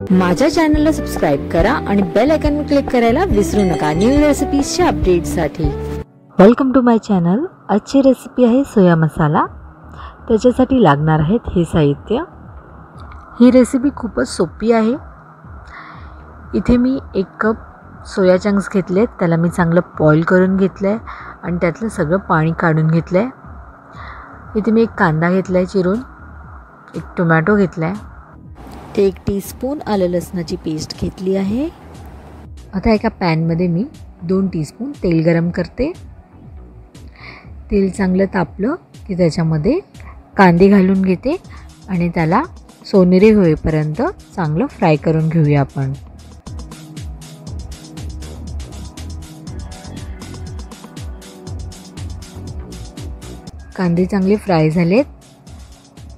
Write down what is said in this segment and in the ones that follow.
माझ्या चॅनलला सबस्क्राईब करा आणि बेल आयकॉनवर क्लिक करायला विसरू नका. न्यू रेसिपीजच्या अपडेटसाठी वेलकम टू माय चॅनल आजची रेसिपी आहे सोया मसाला. त्याच्यासाठी लागणार आहेत हे साहित्य. ही रेसिपी खूपच सोपी आहे. इथे मी एक कप सोया चंक्स घेतले त्याला मी चांगलं बॉईल करून घेतलं आहे आणि त्यातलं सगळं पाणी काढून घेतलं आहे इथे मी एक कांदा घेतला आहे चिरून. एक टोमॅटो घेतला आहे एक टीस्पून आलं लसणाची पेस्ट घेतली आहे. आता एका पॅनमध्ये मी दोन टीस्पून तेल गरम करते. तेल चांगलं तापलं की त्याच्यामध्ये कांदे घालून घेते आणि त्याला सोनेरी होईपर्यंत चांगलं फ्राय करून घेऊया आपण. कांदे चांगले फ्राय झालेत.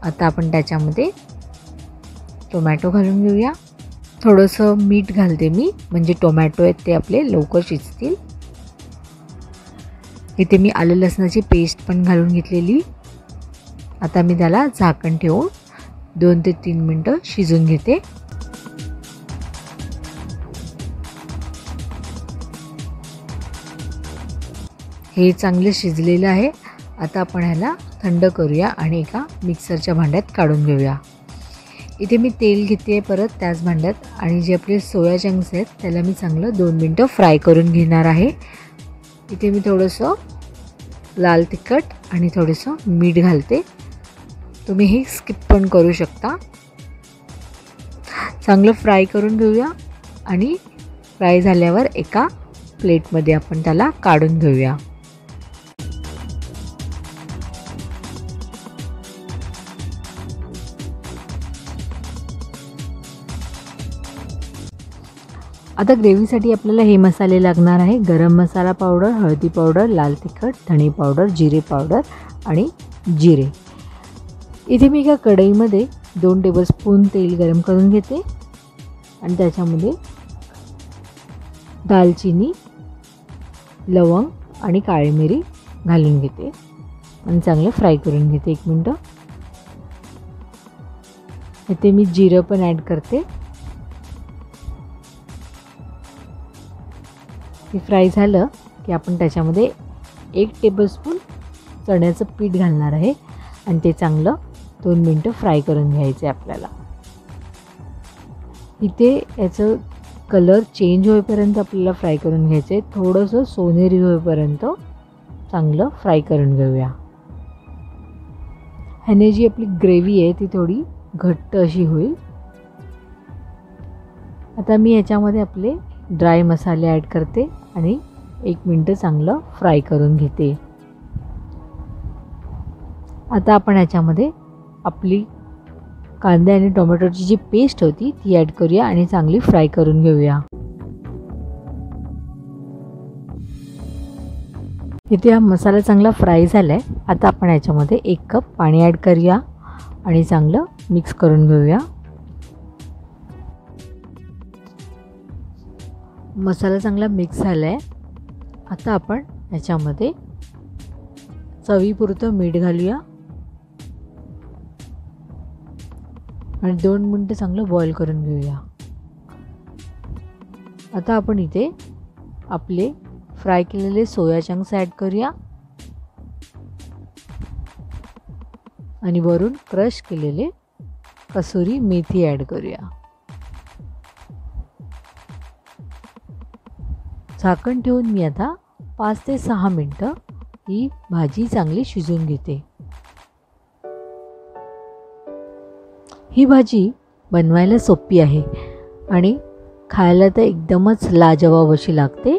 आता आपण त्याच्यामध्ये टोमॅटो घालून घेऊया. थोडंसं मीठ घालते मी म्हणजे टोमॅटो आहेत ते आपले लवकर शिजतील. इथे मी आलं लसणाची पेस्ट पण घालून घेतलेली. आता मी त्याला झाकण ठेवून दोन ते तीन मिनटं शिजून घेते. हे चांगलं शिजलेलं आहे. आता आपण ह्याला थंड करूया आणि एका मिक्सरच्या भांड्यात काढून घेऊया. इथे मी तेल घेते परत त्याच भांड्यात. आणि जे आपले सोया चंक्स आहेत त्याला मी चांगलं दोन मिनटं फ्राय करून घेणार आहे. इथे मी थोडंसं लाल तिखट आणि थोडंसं मीठ घालते. तुम्ही हे स्किप पण करू शकता. चांगलं फ्राय करून घेऊया. आणि फ्राय झाल्यावर एका प्लेटमध्ये आपण त्याला काढून घेऊया. आता ग्रेव्हीसाठी आपल्याला हे मसाले लागणार आहे. गरम मसाला पावडर हळदी पावडर लाल तिखट धणे पावडर जिरे पावडर आणि जिरे. इथे मी एका कढईमध्ये दोन टेबलस्पून तेल गरम करून घेते. आणि त्याच्यामध्ये दालचिनी लवंग आणि काळी मिरी घालून घेते. आणि चांगलं फ्राय करून घेते एक मिनटं. इथे मी जिरं पण ॲड करते. हे फ्राय झालं की आपण त्याच्यामध्ये एक टेबलस्पून चण्याचं पीठ घालणार आहे. आणि ते चांगलं दोन मिनटं फ्राय करून घ्यायचं आहे आपल्याला. इथे याचं कलर चेंज होईपर्यंत आपल्याला फ्राय करून घ्यायचं आहे थोडंसं सोनेरी होईपर्यंत चांगलं फ्राय करून घेऊया. ह्याने जी आपली ग्रेव्ही आहे ती थोडी घट्ट अशी होईल. आता मी याच्यामध्ये आपले ड्राय मसाले ॲड करते आणि एक मिनटं चांगलं फ्राय करून घेते. आता आपण याच्यामध्ये आपली कांदे आणि टोमॅटोची जी पेस्ट होती ती ॲड करूया आणि चांगली फ्राय करून घेऊया. इथे हा मसाला चांगला फ्राय झाला आहे आता आपण याच्यामध्ये एक कप पाणी ॲड करूया आणि चांगलं मिक्स करून घेऊया. मसाला चांगला मिक्स झाला आहे आता आपण याच्यामध्ये चवीपुरतं मीठ घालूया. आणि दोन मिनटं चांगलं बॉईल करून घेऊया. आता आपण इथे आपले फ्राय केलेले सोया चंक्स ॲड करूया. आणि वरून क्रश केलेले कसुरी मेथी ॲड करूया. झाकण ठेवून मी आता पाच ते सहा मिनटं ही भाजी चांगली शिजवून घेते. ही भाजी बनवायला सोपी आहे आणि खायला तर एकदमच लाजवाब अशी लागते.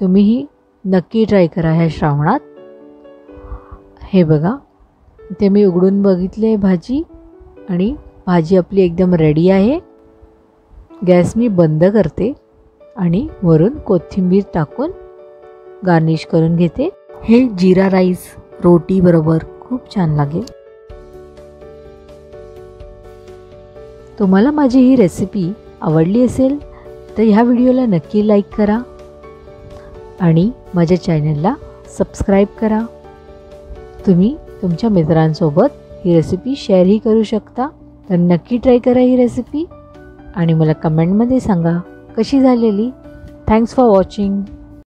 तुम्हीही नक्की ट्राय करा ह्या श्रावणात. हे बघा ते मी उघडून बघितले भाजी आणि भाजी आपली एकदम रेडी आहे. गॅस मी बंद करते. आणि वरून कोथिंबीर टाकून गार्निश करून घेते. हे जिरा राईस रोटी बरोबर खूप छान लागेल. तुम्हाला माझी ही रेसिपी आवडली असेल तर ह्या व्हिडिओला नक्की लाईक करा आणि माझ्या चॅनलला सबस्क्राईब करा. तुम्ही तुमच्या मित्रांसोबत ही रेसिपी शेअरही करू शकता. तर नक्की ट्राय करा ही रेसिपी आणि मला कमेंटमध्ये सांगा. कशी झालेली थँक्स फॉर वॉचिंग